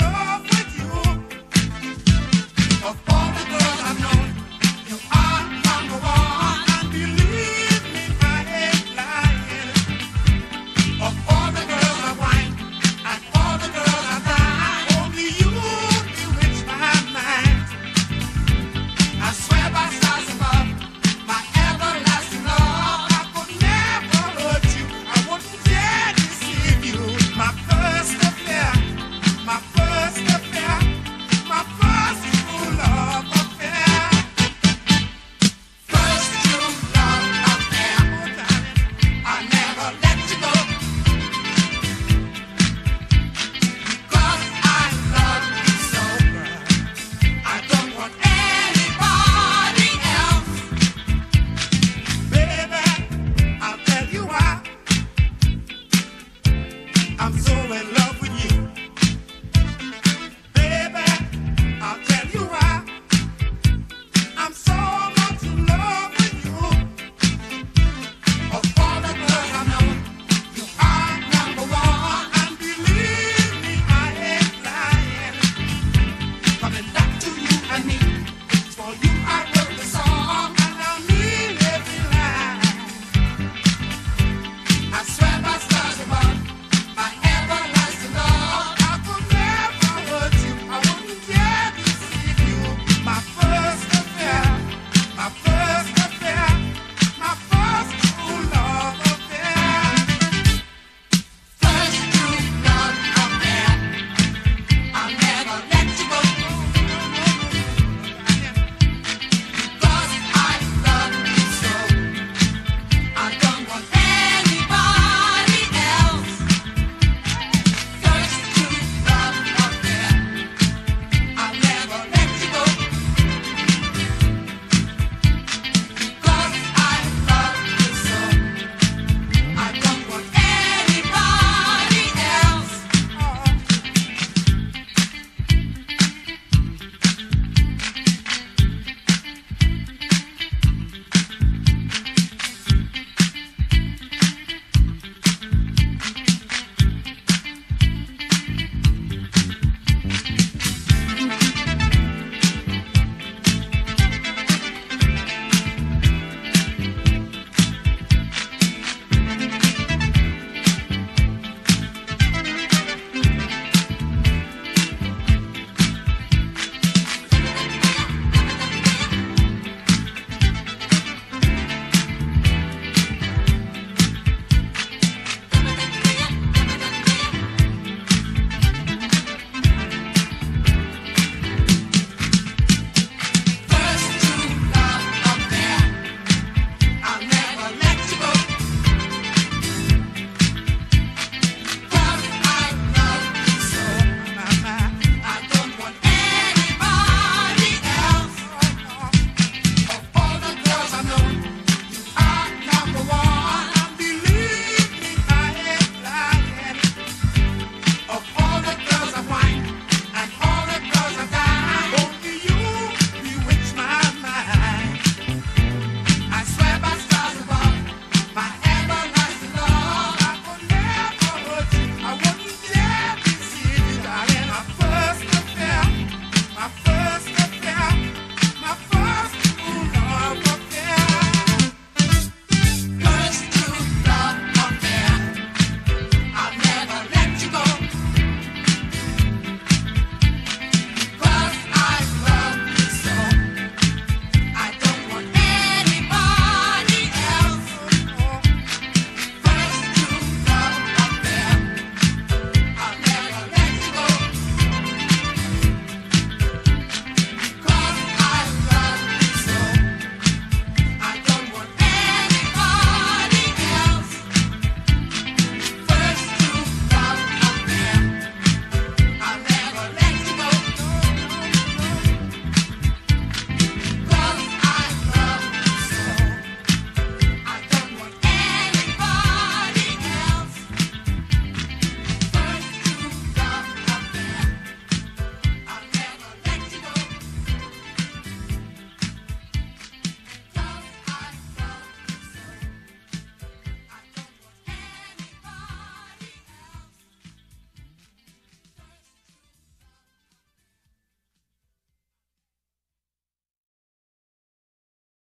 love.